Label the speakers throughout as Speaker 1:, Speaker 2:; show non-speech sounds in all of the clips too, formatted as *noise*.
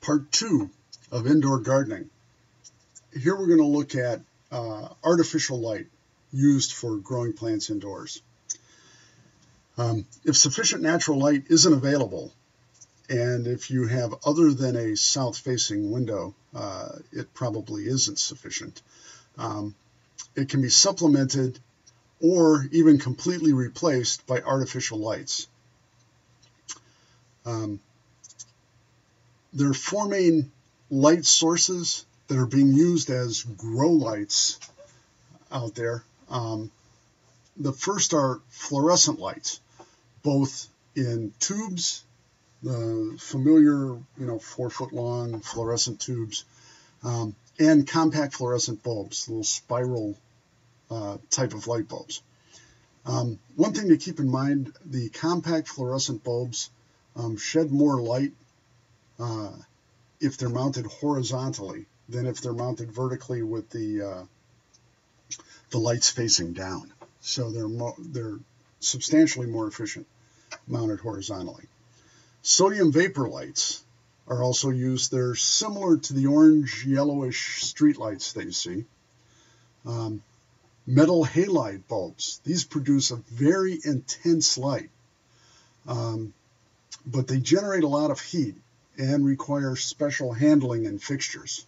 Speaker 1: part two of indoor gardening. Here we're going to look at uh, artificial light used for growing plants indoors. Um, if sufficient natural light isn't available, and if you have other than a south-facing window, uh, it probably isn't sufficient. Um, it can be supplemented or even completely replaced by artificial lights. Um, there are four main light sources that are being used as grow lights out there. Um, the first are fluorescent lights, both in tubes, the familiar, you know, four foot long fluorescent tubes, um, and compact fluorescent bulbs, little spiral uh, type of light bulbs. Um, one thing to keep in mind, the compact fluorescent bulbs um, shed more light uh, if they're mounted horizontally than if they're mounted vertically with the uh, the lights facing down. So they're mo they're substantially more efficient mounted horizontally. Sodium vapor lights are also used. They're similar to the orange yellowish street lights that you see. Um, metal halide bulbs. These produce a very intense light, um, but they generate a lot of heat and require special handling and fixtures.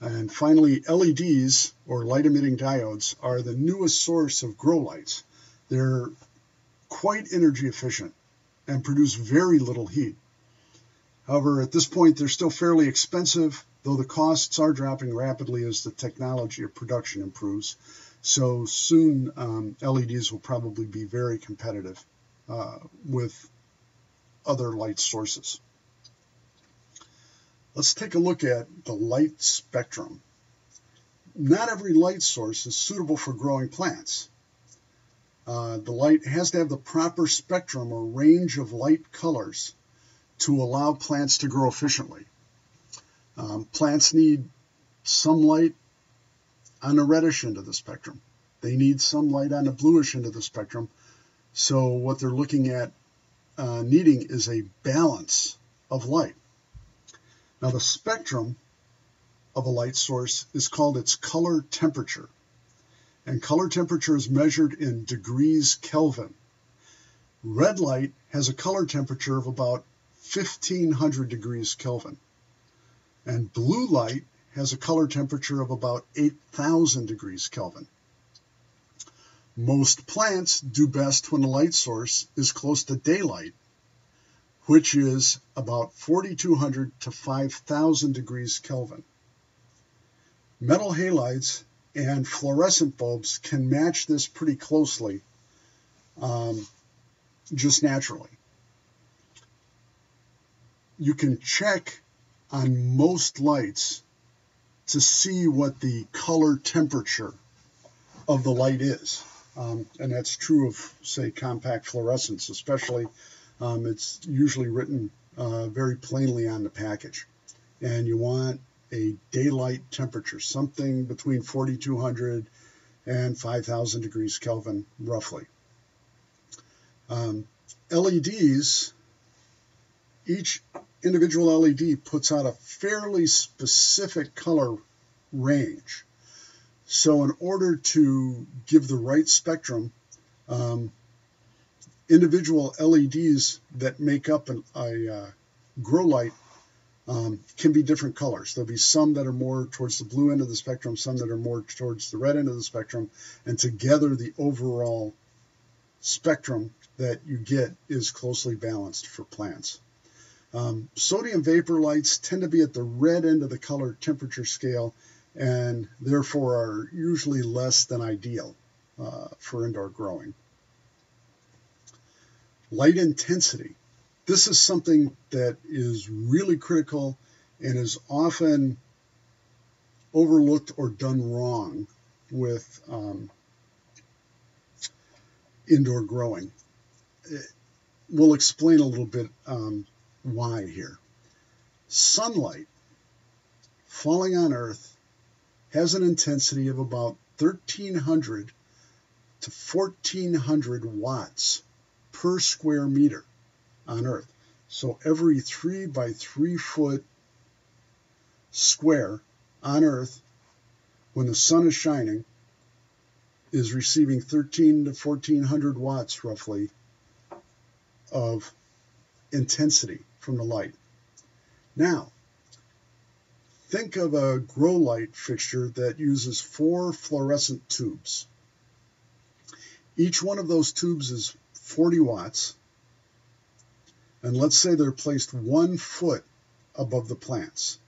Speaker 1: And finally, LEDs, or light emitting diodes, are the newest source of grow lights. They're quite energy efficient and produce very little heat. However, at this point, they're still fairly expensive, though the costs are dropping rapidly as the technology of production improves. So soon, um, LEDs will probably be very competitive uh, with other light sources. Let's take a look at the light spectrum. Not every light source is suitable for growing plants. Uh, the light has to have the proper spectrum or range of light colors to allow plants to grow efficiently. Um, plants need some light on the reddish end of the spectrum. They need some light on the bluish end of the spectrum. So what they're looking at uh, needing is a balance of light. Now the spectrum of a light source is called its color temperature. And color temperature is measured in degrees Kelvin. Red light has a color temperature of about 1500 degrees Kelvin. And blue light has a color temperature of about 8000 degrees Kelvin. Most plants do best when the light source is close to daylight which is about 4200 to 5000 degrees Kelvin. Metal halides and fluorescent bulbs can match this pretty closely um, just naturally. You can check on most lights to see what the color temperature of the light is. Um, and that's true of, say, compact fluorescents, especially um, it's usually written uh, very plainly on the package. And you want a daylight temperature, something between 4200 and 5000 degrees Kelvin, roughly. Um, LEDs, each individual LED puts out a fairly specific color range. So in order to give the right spectrum, um, individual LEDs that make up an, a uh, grow light um, can be different colors. There'll be some that are more towards the blue end of the spectrum, some that are more towards the red end of the spectrum, and together the overall spectrum that you get is closely balanced for plants. Um, sodium vapor lights tend to be at the red end of the color temperature scale and therefore are usually less than ideal uh, for indoor growing. Light intensity. This is something that is really critical and is often overlooked or done wrong with um, indoor growing. We'll explain a little bit um, why here. Sunlight falling on Earth has an intensity of about 1300 to 1400 watts per square meter on Earth. So every three by three foot square on Earth, when the sun is shining, is receiving 13 to 1400 watts roughly of intensity from the light. Now, think of a grow light fixture that uses four fluorescent tubes. Each one of those tubes is 40 watts, and let's say they're placed one foot above the plants.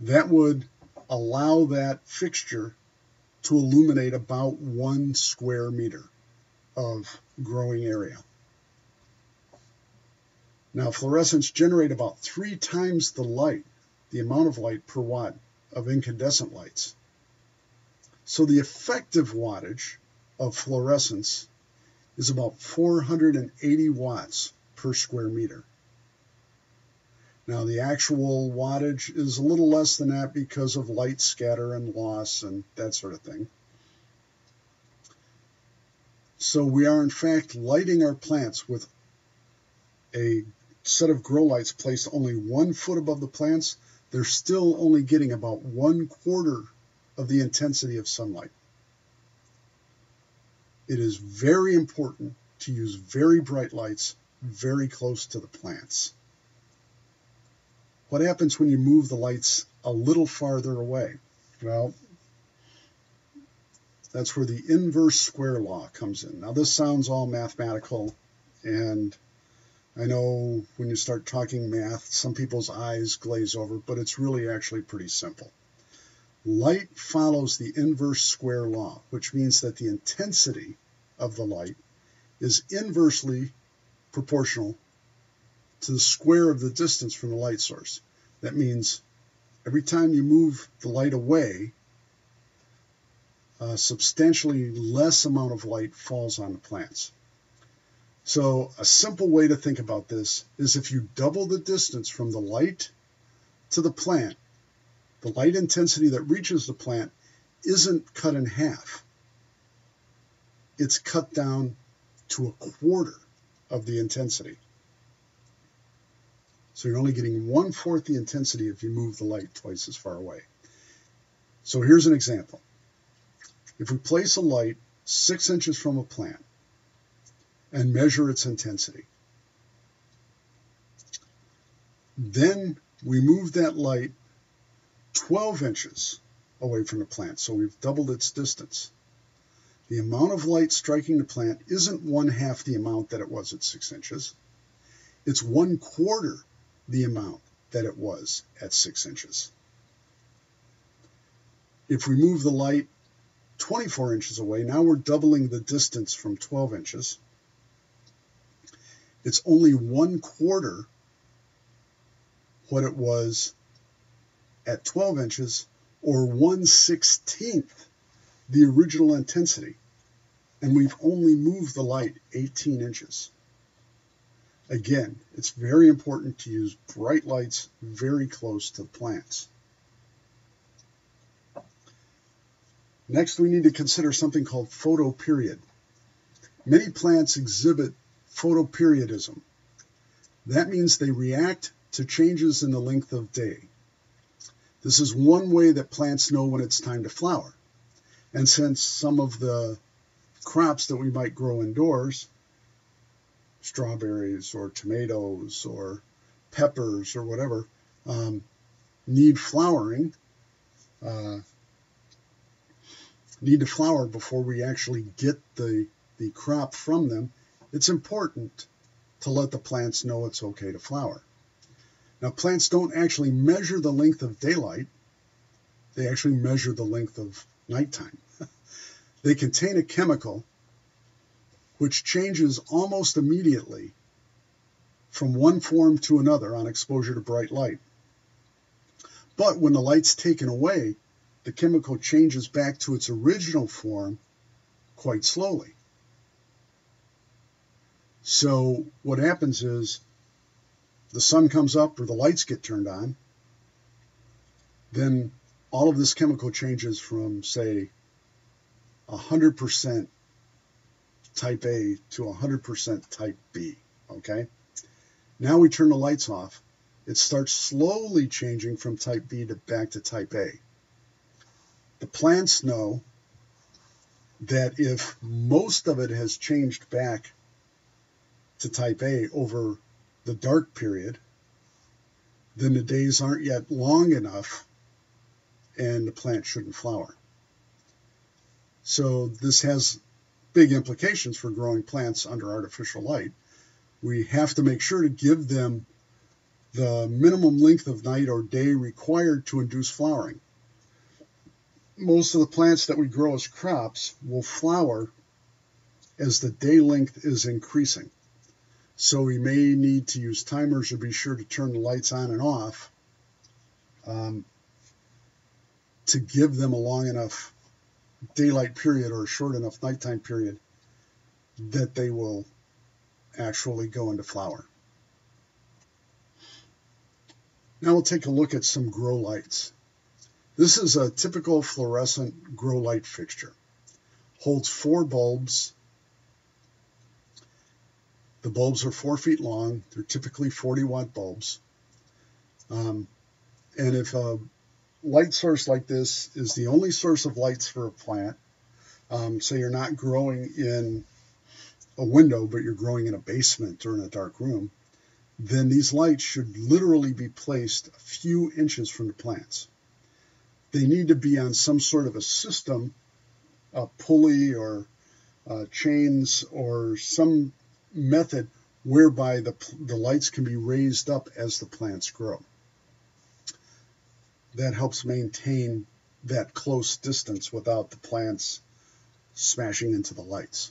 Speaker 1: That would allow that fixture to illuminate about one square meter of growing area. Now, fluorescents generate about three times the light, the amount of light per watt of incandescent lights. So the effective wattage of fluorescents is about 480 watts per square meter. Now the actual wattage is a little less than that because of light scatter and loss and that sort of thing. So we are in fact lighting our plants with a set of grow lights placed only one foot above the plants. They're still only getting about one quarter of the intensity of sunlight. It is very important to use very bright lights very close to the plants. What happens when you move the lights a little farther away? Well, that's where the inverse square law comes in. Now, this sounds all mathematical, and I know when you start talking math, some people's eyes glaze over, but it's really actually pretty simple. Light follows the inverse square law, which means that the intensity of the light is inversely proportional to the square of the distance from the light source. That means every time you move the light away, a substantially less amount of light falls on the plants. So a simple way to think about this is if you double the distance from the light to the plant, the light intensity that reaches the plant isn't cut in half. It's cut down to a quarter of the intensity. So you're only getting one fourth the intensity if you move the light twice as far away. So here's an example. If we place a light six inches from a plant and measure its intensity, then we move that light 12 inches away from the plant, so we've doubled its distance. The amount of light striking the plant isn't one half the amount that it was at six inches. It's one quarter the amount that it was at six inches. If we move the light 24 inches away, now we're doubling the distance from 12 inches. It's only one quarter what it was at 12 inches or 1 16th the original intensity. And we've only moved the light 18 inches. Again, it's very important to use bright lights very close to the plants. Next, we need to consider something called photoperiod. Many plants exhibit photoperiodism. That means they react to changes in the length of day. This is one way that plants know when it's time to flower. And since some of the crops that we might grow indoors strawberries or tomatoes or peppers or whatever um, need flowering, uh, need to flower before we actually get the, the crop from them, it's important to let the plants know it's okay to flower. Now, plants don't actually measure the length of daylight, they actually measure the length of nighttime. *laughs* they contain a chemical which changes almost immediately from one form to another on exposure to bright light. But when the light's taken away, the chemical changes back to its original form quite slowly. So what happens is the sun comes up or the lights get turned on, then all of this chemical changes from, say, 100% type A to 100% type B, okay? Now we turn the lights off. It starts slowly changing from type B to back to type A. The plants know that if most of it has changed back to type A over the dark period, then the days aren't yet long enough and the plant shouldn't flower. So this has big implications for growing plants under artificial light. We have to make sure to give them the minimum length of night or day required to induce flowering. Most of the plants that we grow as crops will flower as the day length is increasing. So we may need to use timers or be sure to turn the lights on and off um, to give them a long enough daylight period or a short enough nighttime period that they will actually go into flower. Now we'll take a look at some grow lights. This is a typical fluorescent grow light fixture. Holds four bulbs. The bulbs are four feet long. They're typically 40 watt bulbs. Um, and if a light source like this is the only source of lights for a plant, um, so you're not growing in a window, but you're growing in a basement or in a dark room, then these lights should literally be placed a few inches from the plants. They need to be on some sort of a system, a pulley or uh, chains or some method whereby the, the lights can be raised up as the plants grow. That helps maintain that close distance without the plants smashing into the lights.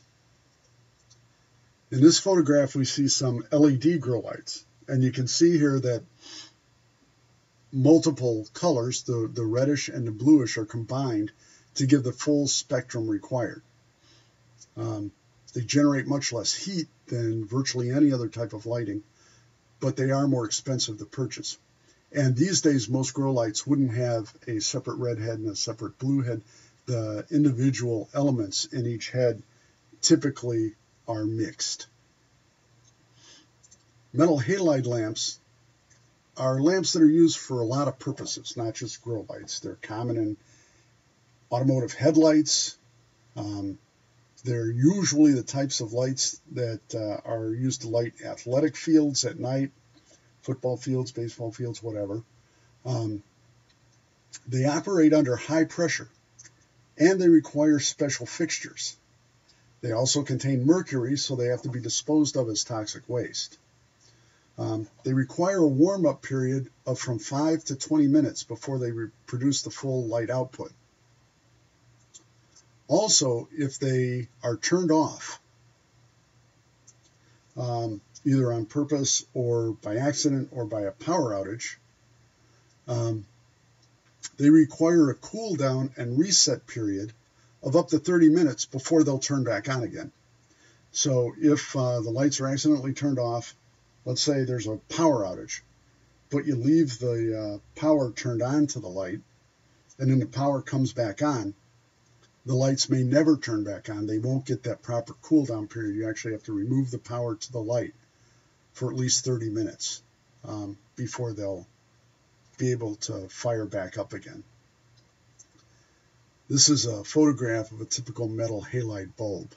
Speaker 1: In this photograph, we see some LED grow lights. And you can see here that multiple colors, the, the reddish and the bluish, are combined to give the full spectrum required. Um, they generate much less heat than virtually any other type of lighting, but they are more expensive to purchase. And these days, most grow lights wouldn't have a separate red head and a separate blue head. The individual elements in each head typically are mixed. Metal halide lamps are lamps that are used for a lot of purposes, not just grow lights. They're common in automotive headlights. Um, they're usually the types of lights that uh, are used to light athletic fields at night, football fields, baseball fields, whatever. Um, they operate under high pressure and they require special fixtures. They also contain mercury, so they have to be disposed of as toxic waste. Um, they require a warm up period of from 5 to 20 minutes before they produce the full light output. Also, if they are turned off, um, either on purpose or by accident or by a power outage, um, they require a cool down and reset period of up to 30 minutes before they'll turn back on again. So if uh, the lights are accidentally turned off, let's say there's a power outage, but you leave the uh, power turned on to the light, and then the power comes back on, the lights may never turn back on. They won't get that proper cool down period. You actually have to remove the power to the light for at least 30 minutes um, before they'll be able to fire back up again. This is a photograph of a typical metal halide bulb.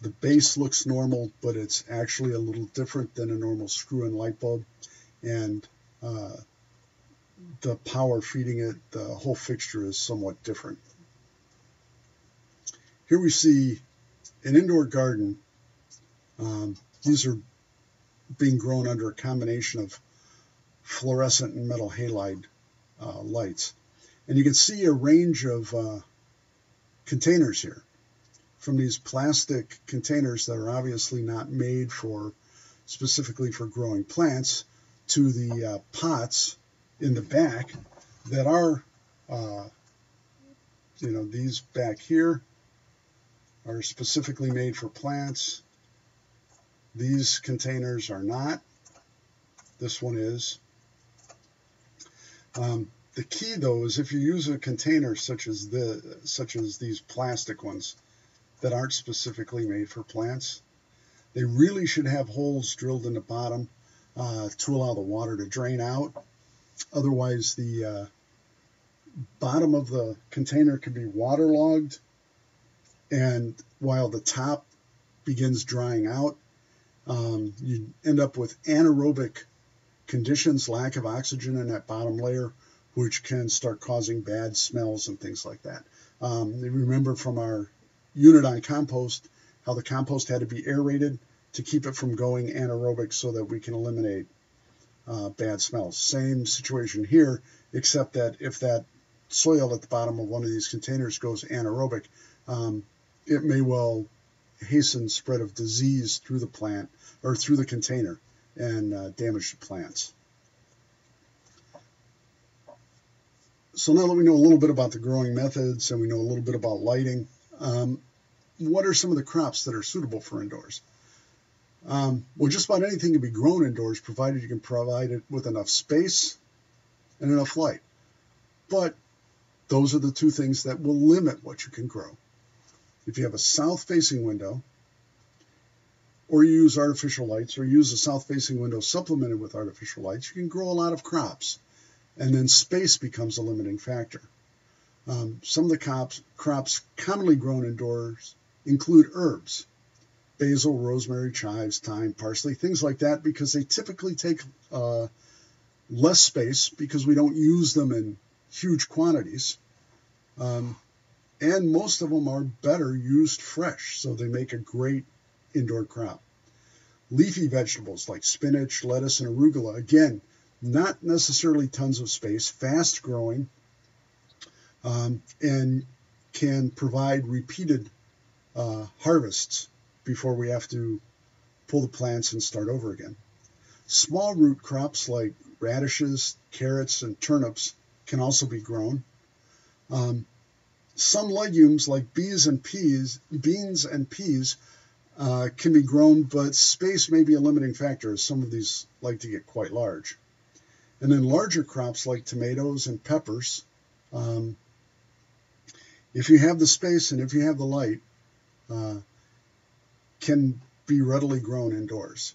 Speaker 1: The base looks normal, but it's actually a little different than a normal screw-in light bulb. And uh, the power feeding it, the whole fixture is somewhat different. Here we see an indoor garden. Um, these are being grown under a combination of fluorescent and metal halide uh, lights. And you can see a range of uh, containers here from these plastic containers that are obviously not made for specifically for growing plants to the uh, pots in the back that are, uh, you know, these back here are specifically made for plants. These containers are not. This one is. Um, the key though is if you use a container such as the such as these plastic ones, that aren't specifically made for plants, They really should have holes drilled in the bottom uh, to allow the water to drain out. Otherwise, the uh, bottom of the container can be waterlogged, and while the top begins drying out, um, you end up with anaerobic conditions, lack of oxygen in that bottom layer, which can start causing bad smells and things like that. Um, remember from our unit on compost how the compost had to be aerated to keep it from going anaerobic so that we can eliminate uh, bad smells. Same situation here, except that if that soil at the bottom of one of these containers goes anaerobic, um, it may well hasten spread of disease through the plant or through the container and uh, damage the plants. So now that we know a little bit about the growing methods and we know a little bit about lighting, um, what are some of the crops that are suitable for indoors? Um, well, just about anything can be grown indoors, provided you can provide it with enough space and enough light. But those are the two things that will limit what you can grow. If you have a south-facing window, or you use artificial lights, or use a south-facing window supplemented with artificial lights, you can grow a lot of crops. And then space becomes a limiting factor. Um, some of the crops, crops commonly grown indoors include herbs basil, rosemary, chives, thyme, parsley, things like that, because they typically take uh, less space because we don't use them in huge quantities. Um, and most of them are better used fresh, so they make a great indoor crop. Leafy vegetables like spinach, lettuce, and arugula, again, not necessarily tons of space, fast growing, um, and can provide repeated uh, harvests before we have to pull the plants and start over again. Small root crops like radishes, carrots, and turnips can also be grown. Um, some legumes like bees and peas, beans and peas uh, can be grown, but space may be a limiting factor as some of these like to get quite large. And then larger crops like tomatoes and peppers, um, if you have the space and if you have the light, uh, can be readily grown indoors.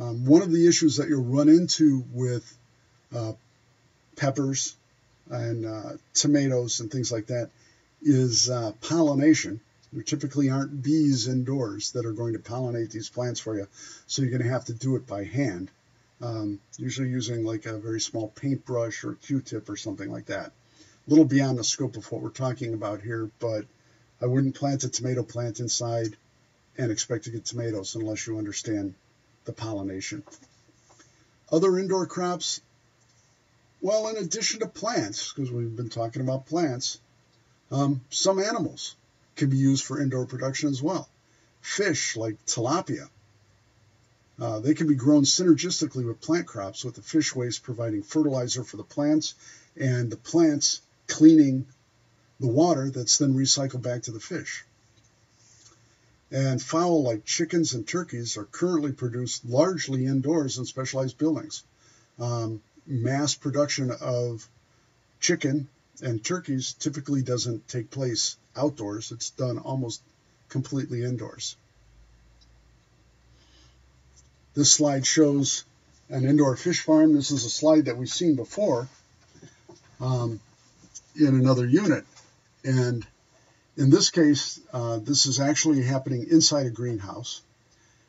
Speaker 1: Um, one of the issues that you'll run into with uh, peppers and uh, tomatoes and things like that is uh, pollination. There typically aren't bees indoors that are going to pollinate these plants for you, so you're going to have to do it by hand, um, usually using like a very small paintbrush or Q-tip or something like that. A little beyond the scope of what we're talking about here, but I wouldn't plant a tomato plant inside and expect to get tomatoes unless you understand the pollination. Other indoor crops, well, in addition to plants, because we've been talking about plants, um, some animals can be used for indoor production as well. Fish like tilapia, uh, they can be grown synergistically with plant crops, with the fish waste providing fertilizer for the plants and the plants cleaning the water that's then recycled back to the fish. And fowl like chickens and turkeys are currently produced largely indoors in specialized buildings. Um, mass production of chicken and turkeys typically doesn't take place outdoors. It's done almost completely indoors. This slide shows an indoor fish farm. This is a slide that we've seen before um, in another unit. And in this case, uh, this is actually happening inside a greenhouse.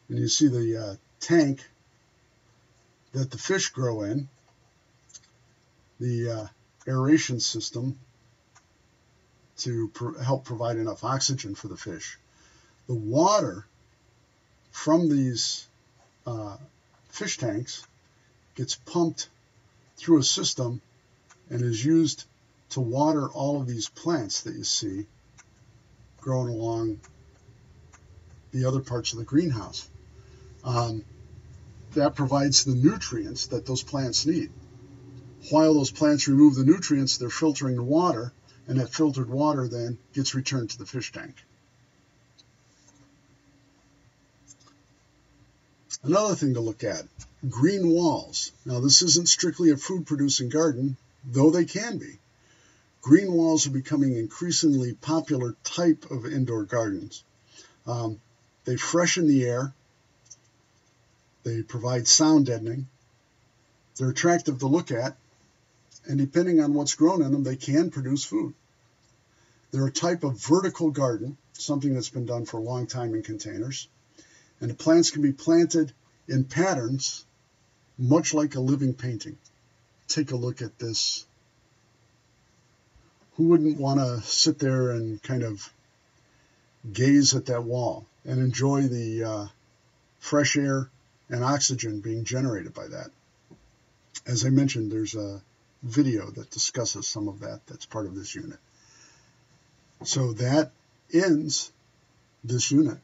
Speaker 1: And you see the uh, tank that the fish grow in, the uh, aeration system to help provide enough oxygen for the fish. The water from these uh, fish tanks gets pumped through a system and is used to water all of these plants that you see grown along the other parts of the greenhouse. Um, that provides the nutrients that those plants need. While those plants remove the nutrients, they're filtering the water, and that filtered water then gets returned to the fish tank. Another thing to look at, green walls. Now this isn't strictly a food producing garden, though they can be. Green walls are becoming increasingly popular type of indoor gardens. Um, they freshen the air They provide sound deadening. They're attractive to look at, and depending on what's grown in them, they can produce food. They're a type of vertical garden, something that's been done for a long time in containers. And the plants can be planted in patterns, much like a living painting. Take a look at this. Who wouldn't want to sit there and kind of gaze at that wall and enjoy the uh, fresh air and oxygen being generated by that? As I mentioned, there's a video that discusses some of that that's part of this unit. So that ends this unit.